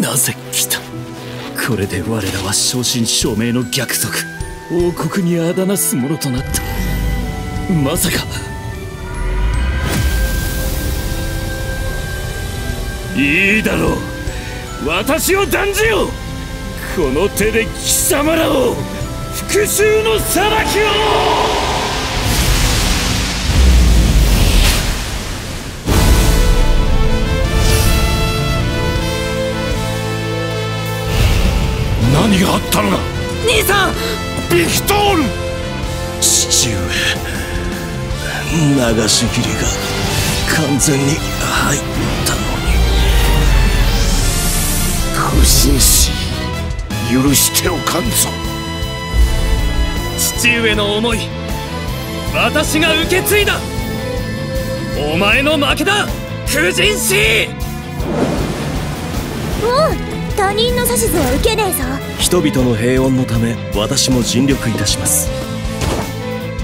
なぜ来たこれで我らは正真正銘の逆賊王国にあだなすものとなった。まさか。いいだろう。私を断じよ。うこの手で貴様らを。復讐の裁きを。何があったのだ？兄さん！ビクトール父上流し切りが完全に入ったのに。不審死許しておかんぞ。父上の思い私が受け継いだ。お前の負けだ婦人師もう他人の指図は受けねえぞ。人々の平穏のため私も尽力いたします。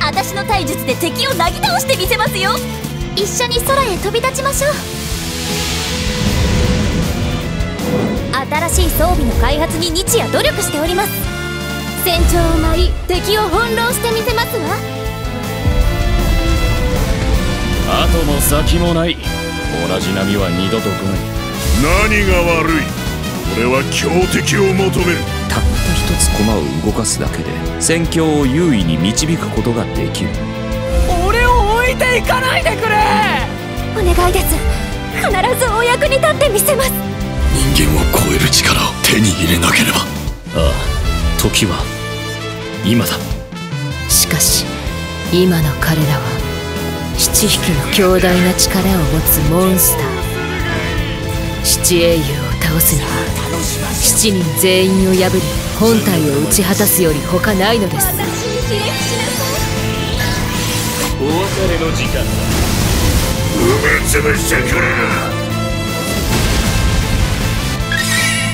私の体術で敵をなぎ倒してみせますよ。一緒に空へ飛び立ちましょう。新しい装備の開発に日夜努力しております。戦場を舞い敵を翻弄してみせますわ。後も先もない。同じ波は二度と来ない。何が悪い？俺は強敵を求める。たった一つ駒を動かすだけで戦況を優位に導くことができる。俺を置いていかないでくれ！お願いです。必ずお役に立ってみせます。人間を超える力を手に入れなければ。ああ時は今だ。しかし今の彼らは七匹の強大な力を持つモンスター。七英雄を倒すには七人全員を破り本体を打ち果たすより他ないのです。お別れの時間。だ埋めつぶしてくれる。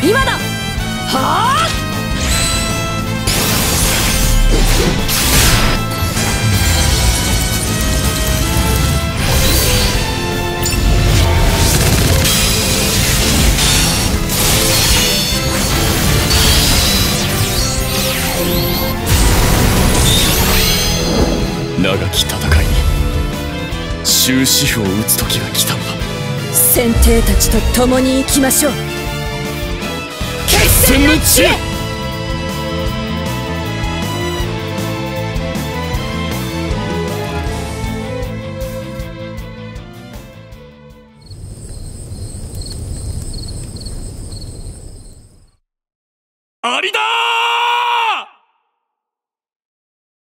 今だ！はあ？長き戦いに終止符を打つ時が来たのだ。先帝たちと共に行きましょう。決戦の地!へありだー